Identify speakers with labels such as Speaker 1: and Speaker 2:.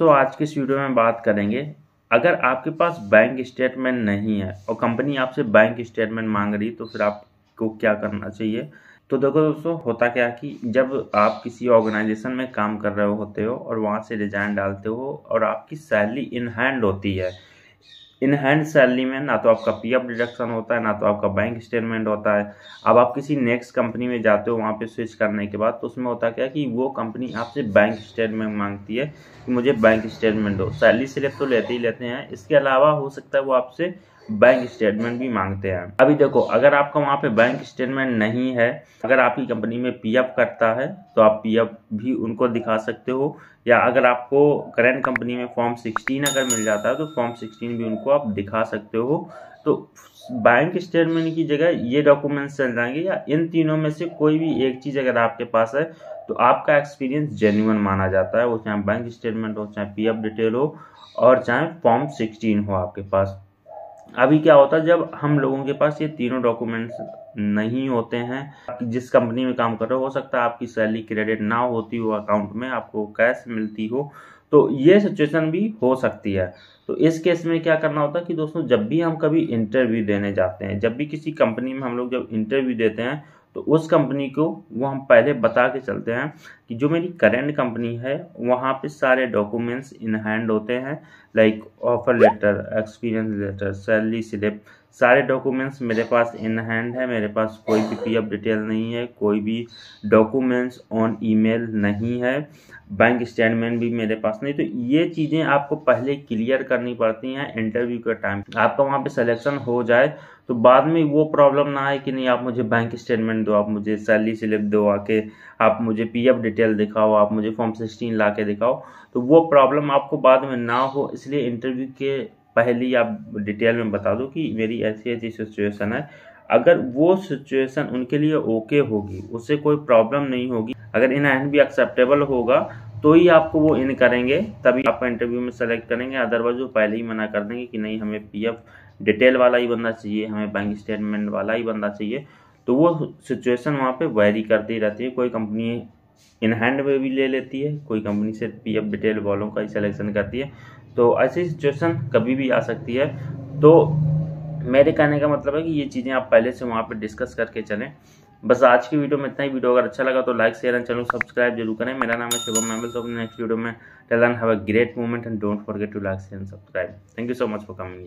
Speaker 1: दोस्तों, आज के इस वीडियो में बात करेंगे, अगर आपके पास बैंक स्टेटमेंट नहीं है और कंपनी आपसे बैंक स्टेटमेंट मांग रही तो फिर आपको क्या करना चाहिए? तो देखो दोस्तों, होता क्या कि जब आप किसी ऑर्गेनाइजेशन में काम कर रहे होते हो और वहाँ से रिजाइन डालते हो और आपकी सैलरी इन हैंड होती है इन हैंड सैलरी में ना तो आपका पी एफ़ डिडक्शन होता है, ना तो आपका बैंक स्टेटमेंट होता है। अब आप किसी नेक्स्ट कंपनी में जाते हो, वहाँ पे स्विच करने के बाद तो उसमें होता क्या कि वो कंपनी आपसे बैंक स्टेटमेंट मांगती है कि मुझे बैंक स्टेटमेंट दो। सैलरी स्लिप तो लेते ही लेते हैं, इसके अलावा हो सकता है वो आपसे बैंक स्टेटमेंट भी मांगते हैं। अभी देखो, अगर आपका वहाँ पे बैंक स्टेटमेंट नहीं है, अगर आपकी कंपनी में पीएफ करता है तो आप पीएफ भी उनको दिखा सकते हो। या अगर आपको करेंट कंपनी में फॉर्म 16 अगर मिल जाता है तो फॉर्म 16 भी उनको आप दिखा सकते हो। तो बैंक स्टेटमेंट की जगह ये डॉक्यूमेंट्स चल जाएँगे, या इन तीनों में से कोई भी एक चीज़ अगर आपके पास है तो आपका एक्सपीरियंस जेन्यून माना जाता है। वो चाहे बैंक स्टेटमेंट हो, चाहे पीएफ डिटेल हो, और चाहे फॉर्म सिक्सटीन हो आपके पास। अभी क्या होता है, जब हम लोगों के पास ये तीनों डॉक्यूमेंट्स नहीं होते हैं, जिस कंपनी में काम कर रहे हो सकता है आपकी सैलरी क्रेडिट ना होती हो अकाउंट में, आपको कैश मिलती हो तो ये सिचुएशन भी हो सकती है। तो इस केस में क्या करना होता है कि दोस्तों, जब भी हम कभी इंटरव्यू देने जाते हैं, जब भी किसी कंपनी में हम लोग जब इंटरव्यू देते हैं तो उस कंपनी को वो हम पहले बता के चलते हैं कि जो मेरी करेंट कंपनी है, वहाँ पे सारे डॉक्यूमेंट्स इन हैंड होते हैं like offer letter experience letter salary slip सारे डॉक्यूमेंट्स मेरे पास इन हैंड है, मेरे पास कोई भी पी डिटेल नहीं है, कोई भी डॉक्यूमेंट्स ऑन ईमेल नहीं है बैंक स्टेटमेंट भी मेरे पास नहीं। तो ये चीज़ें आपको पहले क्लियर करनी पड़ती हैं इंटरव्यू के टाइम आपका वहाँ पे सिलेक्शन हो जाए तो बाद में वो प्रॉब्लम ना आए कि नहीं, आप मुझे बैंक स्टेटमेंट दो, आप मुझे सैलरी स्लिप दो, आके आप मुझे पीएफ डिटेल दिखाओ, आप मुझे फॉर्म सिक्सटीन ला के दिखाओ। तो वो प्रॉब्लम आपको बाद में ना हो, इसलिए इंटरव्यू के पहले आप डिटेल में बता दो कि मेरी ऐसी ऐसी सिचुएशन है। अगर वो सिचुएशन उनके लिए ओके होगी, उससे कोई प्रॉब्लम नहीं होगी। अगर इन हैंड भी एक्सेप्टेबल होगा तो ही आपको वो इन करेंगे, तभी आपको इंटरव्यू में सेलेक्ट करेंगे। अदरवाइज़ वो पहले ही मना कर देंगे कि नहीं, हमें पीएफ डिटेल वाला ही बंदा चाहिए, हमें बैंक स्टेटमेंट वाला ही बंदा चाहिए। तो वो सिचुएशन वहाँ पे वेरी करती रहती है, कोई कंपनी इन हैंड में भी ले लेती है। कोई कंपनी से पीएफ डिटेल वालों का ही सिलेक्शन करती है। तो ऐसी सिचुएशन कभी भी आ सकती है। तो मेरे कहने का मतलब है कि ये चीज़ें आप पहले से वहाँ पर डिस्कस करके चलें। बस आज की वीडियो में इतना ही। वीडियो अगर अच्छा लगा तो like share and channel subscribe ज़रूर करें। मेरा नाम है शुभम। मैं तो नेक्स्ट वीडियो में। Tell have a great moment and don't forget to like share and subscribe thank you so much for coming